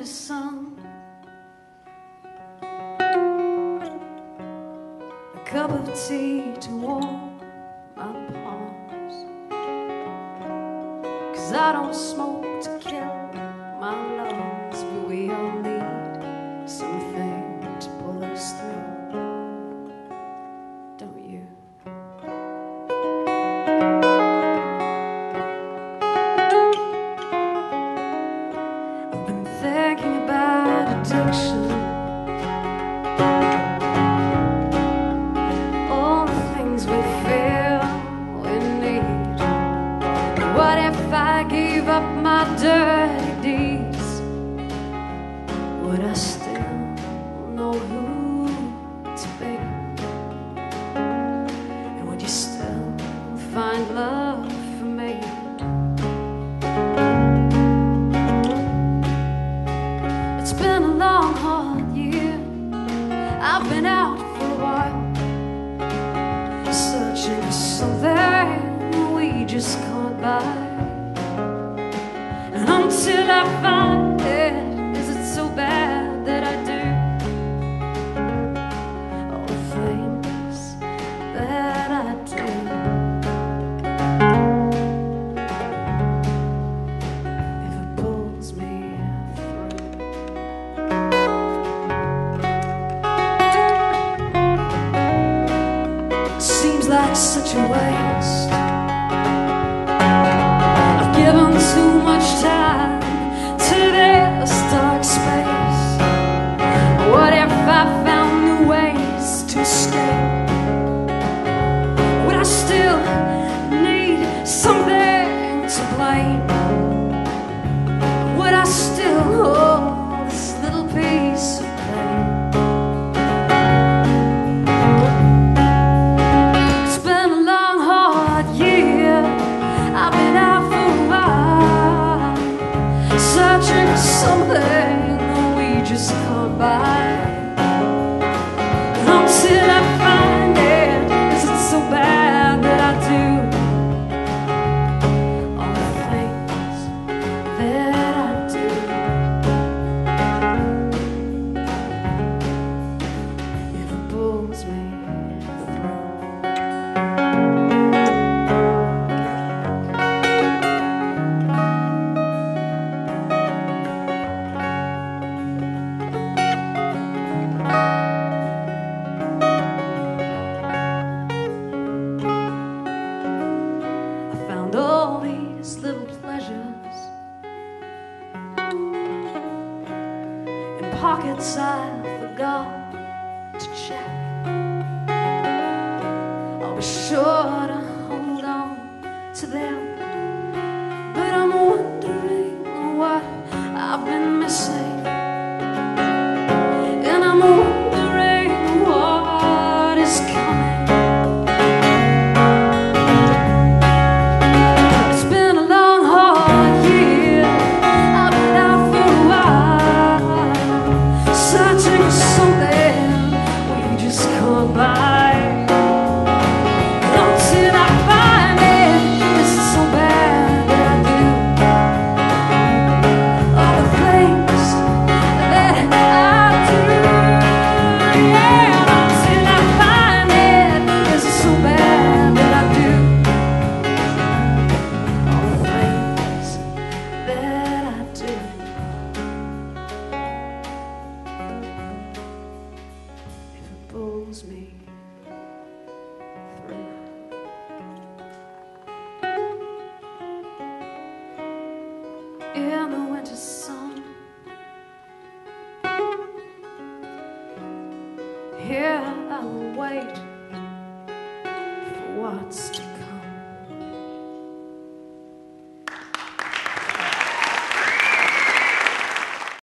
winter sun. A cup of tea to warm my palms. Cause I don't smoke to kill my lungs, Would I still know who to be? And would you still find love for me? It's been a long, hard year. I've been out for a while, searching for something we just can't buy. And until I find Like such a waste. I've given too much time to this dark space. What if I found new ways to escape? Would I still need something something we just can't buy. These little pleasures in pockets I forgot pulls me through. In the winter sun, here I will wait for what's to come.